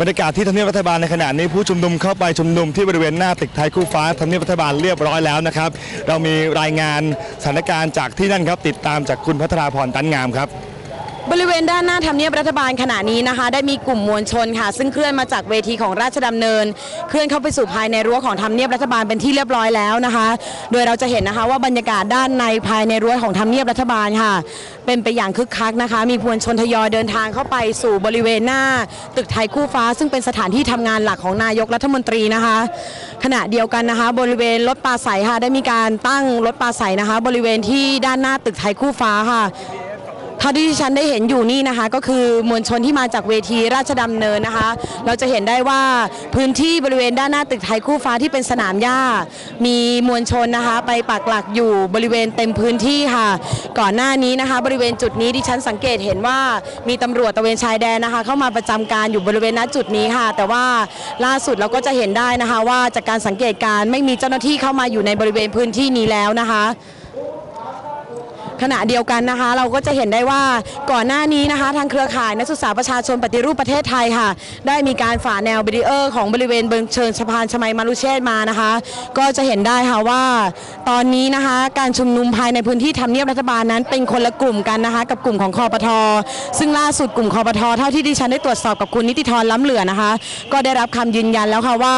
บรรยากาศที่ทำเนียบรัฐบาลในขณะนี้ผู้ชุมนุมเข้าไปชุมนุมที่บริเวณหน้าตึกไทยคู่ฟ้าทำเนียบรัฐบาลเรียบร้อยแล้วนะครับ เรามีรายงานสถานการณ์จากที่นั่นครับติดตามจากคุณพัทราพรตันงามครับ บริเวณด้านหน้าทำเนียบรัฐบาลขณะนี้นะคะ ได้มีกลุ่มมวลชนค่ะ ซึ่งเคลื่อนมาจากเวทีของราชดำเนิน เคลื่อนเข้าไปสู่ภายในรั้วของทำเนียบรัฐบาลเป็นที่เรียบร้อยแล้วนะคะ โดยเราจะเห็นนะคะว่าบรรยากาศด้านในภายในรั้วของทำเนียบรัฐบาลค่ะ เป็นไปอย่างคึกคักนะคะ มีมวลชนทยอยเดินทางเข้าไปสู่บริเวณหน้า ตึกไทยคู่ฟ้า ซึ่งเป็นสถานที่ทำงานหลักของนายกรัฐมนตรีนะคะ ขณะเดียวกันนะคะ บริเวณรถปลาใสค่ะได้มีการตั้งรถปลาใสนะคะ บริเวณที่ด้านหน้าตึกไทยคู่ฟ้าค่ะ เท่าที่ดิฉันได้เห็นอยู่นี่นะคะ ก็คือมวลชนที่มาจากเวทีราชดำเนินนะคะ เราจะเห็นได้ว่าพื้นที่บริเวณด้านหน้าตึกไทยคู่ฟ้าที่เป็นสนามหญ้า มีมวลชนนะคะ ไปปักหลักอยู่บริเวณเต็มพื้นที่ค่ะ ก่อนหน้านี้นะคะ บริเวณจุดนี้ดิฉันสังเกตเห็นว่ามีตำรวจตะเวนชายแดนนะคะ เข้ามาประจำการอยู่บริเวณณจุดนี้ค่ะ แต่ว่าล่าสุดเราก็จะเห็นได้นะคะ ว่าจากการสังเกตการณ์ไม่มีเจ้าหน้าที่เข้ามาอยู่ในบริเวณพื้นที่นี้แล้วนะคะ ขณะเดียวกันนะคะ เราก็จะเห็นได้ว่าก่อนหน้านี้นะคะ ทางเครือข่ายนักศึกษาประชาชนปฏิรูปประเทศไทยค่ะ ได้มีการฝ่าแนวบริเออร์ของบริเวณเบิงเชิงสะพานชมัยมารุเชษฐ์มานะคะ ก็จะเห็นได้ค่ะว่า ตอนนี้นะคะการชุมนุมภายในพื้นที่ทำเนียบรัฐบาลนั้น เป็นคนละกลุ่มกันนะคะ กับกลุ่มของคอปทอซึ่งล่าสุดกลุ่มคอปทอเท่าที่ดิฉันได้ตรวจสอบกับคุณนิติธรล้ำเหลือนะคะ ก็ได้รับคำยืนยันแล้วค่ะว่า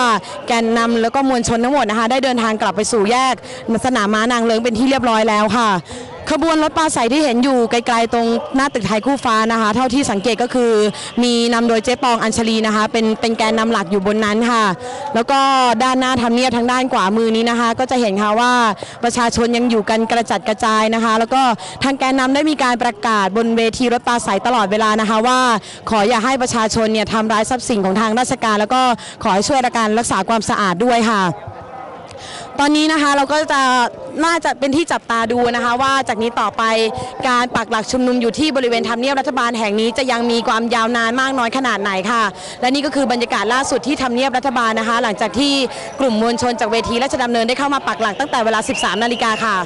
แกนนำแล้วก็มวลชนทั้งหมดนะคะ ได้เดินทางกลับไปสู่แยกสนามม้านางเลิงเป็นที่เรียบร้อยแล้วค่ะ ขบวนรถปลาใสที่เห็นอยู่ไกลๆตรงหน้าตึกไทยคู่ฟ้านะคะ เท่าที่สังเกตก็คือมีนำโดยเจ๊ปองอัญชลีนะคะ เป็นเป็นแกนนำหลักอยู่บนนั้นค่ะ แล้วก็ด้านหน้าทำเนียบทางด้านขวามือนี้นะคะ ก็จะเห็นค่ะว่าประชาชนยังอยู่กันกระจัดกระจายนะคะ แล้วก็ทางแกนนำได้มีการประกาศบนเวทีรถปลาใสตลอดเวลานะคะ ว่าขออย่าให้ประชาชนเนี่ยทำร้ายทรัพย์สินของทางราชการ แล้วก็ขอให้ช่วยการรักษาความสะอาดด้วยค่ะ ตอนนี้นะคะเราก็จะน่าจะเป็นที่จับตาดูนะคะ ว่าจากนี้ต่อไปการปักหลักชุมนุมอยู่ที่บริเวณทำเนียบรัฐบาลแห่งนี้จะยังมีความยาวนานมากน้อยขนาดไหนค่ะ และนี่ก็คือบรรยากาศล่าสุดที่ทำเนียบรัฐบาลนะคะ หลังจากที่กลุ่มมวลชนจากเวทีราชดำเนินได้เข้ามาปักหลักตั้งแต่เวลา 13 นาฬิกาค่ะ